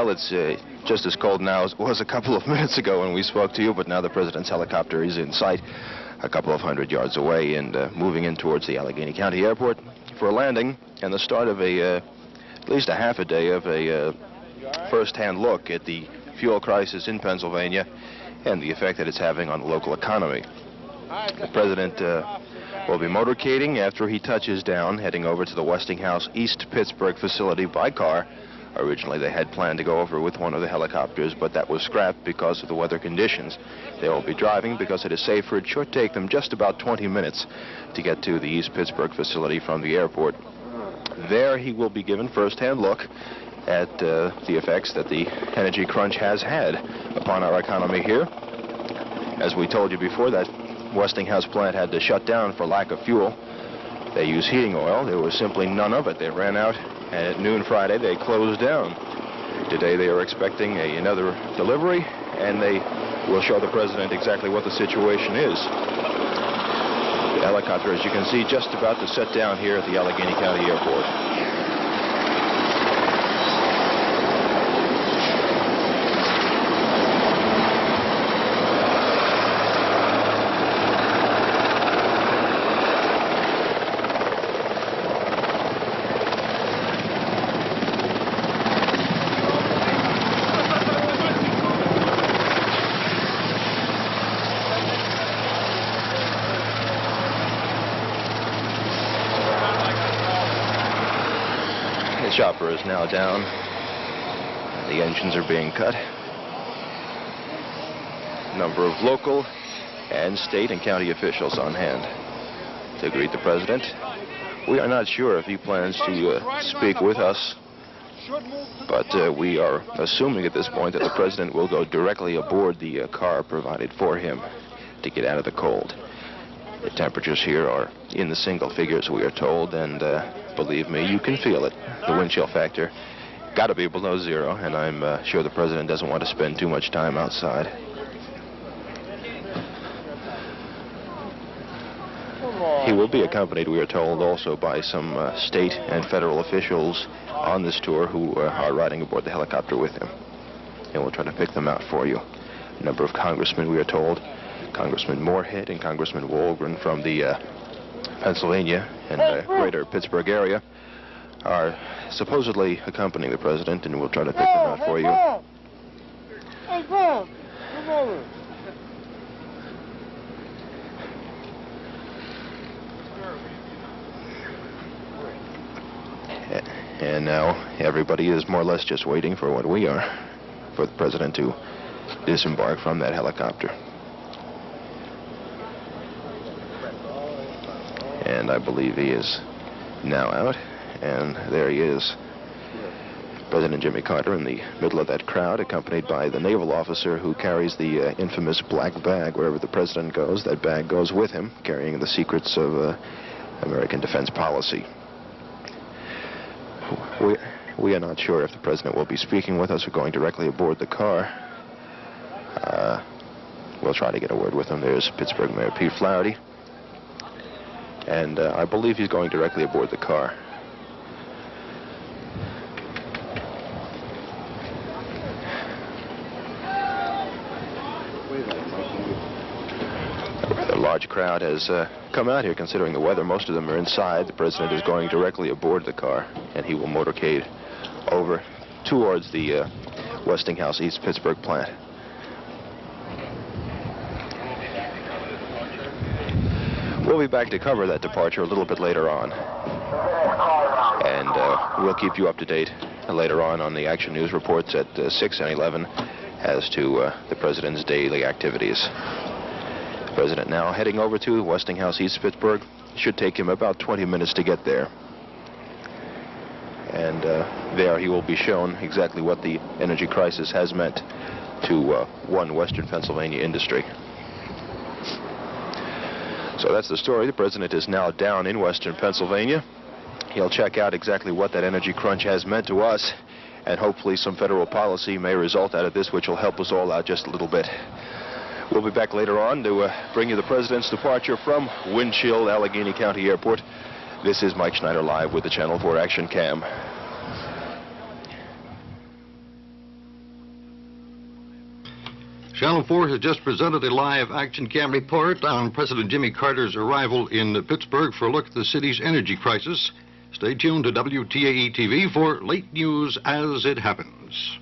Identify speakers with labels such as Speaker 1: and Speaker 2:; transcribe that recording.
Speaker 1: Well, it's uh, just as cold now as it was a couple of minutes ago when we spoke to you, but now the president's helicopter is in sight a couple of hundred yards away and uh, moving in towards the Allegheny County Airport for a landing and the start of a uh, at least a half a day of a uh, first-hand look at the fuel crisis in Pennsylvania and the effect that it's having on the local economy. The president uh, will be motorcading after he touches down, heading over to the Westinghouse East Pittsburgh facility by car. Originally, they had planned to go over with one of the helicopters, but that was scrapped because of the weather conditions. They will be driving because it is safer. It should take them just about 20 minutes to get to the East Pittsburgh facility from the airport. There, he will be given first-hand look at uh, the effects that the energy crunch has had upon our economy here. As we told you before, that Westinghouse plant had to shut down for lack of fuel. They use heating oil. There was simply none of it. They ran out, and at noon Friday, they closed down. Today, they are expecting a, another delivery, and they will show the president exactly what the situation is. The helicopter, as you can see, just about to set down here at the Allegheny County Airport. Chopper is now down. The engines are being cut. Number of local and state and county officials on hand to greet the president. We are not sure if he plans to uh, speak with us, but uh, we are assuming at this point that the president will go directly aboard the uh, car provided for him to get out of the cold. The temperatures here are in the single figures, we are told, and uh, believe me, you can feel it. The wind chill factor got to be below zero, and I'm uh, sure the president doesn't want to spend too much time outside. He will be accompanied, we are told, also by some uh, state and federal officials on this tour who uh, are riding aboard the helicopter with him. And we'll try to pick them out for you. A number of congressmen, we are told, Congressman Moorhead and Congressman Walgren from the uh, Pennsylvania and the greater Pittsburgh area are supposedly accompanying the president, and we'll try to pick them out for you.
Speaker 2: Hey, Bob. Come over.
Speaker 1: And now everybody is more or less just waiting for what we are, for the president to disembark from that helicopter. And I believe he is now out, and there he is. President Jimmy Carter in the middle of that crowd, accompanied by the naval officer who carries the uh, infamous black bag wherever the president goes. That bag goes with him, carrying the secrets of uh, American defense policy. We, we are not sure if the president will be speaking with us or going directly aboard the car. Uh, we'll try to get a word with him. There's Pittsburgh Mayor Pete Flaherty. And uh, I believe he's going directly aboard the car. A large crowd has uh, come out here considering the weather. Most of them are inside. The president is going directly aboard the car, and he will motorcade over towards the uh, Westinghouse East Pittsburgh plant. We'll be back to cover that departure a little bit later on. And uh, we'll keep you up to date later on on the Action News reports at uh, 6 and 11 as to uh, the president's daily activities. The president now heading over to Westinghouse East Pittsburgh. Should take him about 20 minutes to get there. And uh, there he will be shown exactly what the energy crisis has meant to uh, one Western Pennsylvania industry. So that's the story. The president is now down in Western Pennsylvania. He'll check out exactly what that energy crunch has meant to us, and hopefully some federal policy may result out of this, which will help us all out just a little bit. We'll be back later on to uh, bring you the president's departure from wind-chilled Allegheny County Airport. This is Mike Schneider live with the Channel 4 Action Cam.
Speaker 3: Channel 4 has just presented a live action cam report on President Jimmy Carter's arrival in Pittsburgh for a look at the city's energy crisis. Stay tuned to WTAE TV for late news as it happens.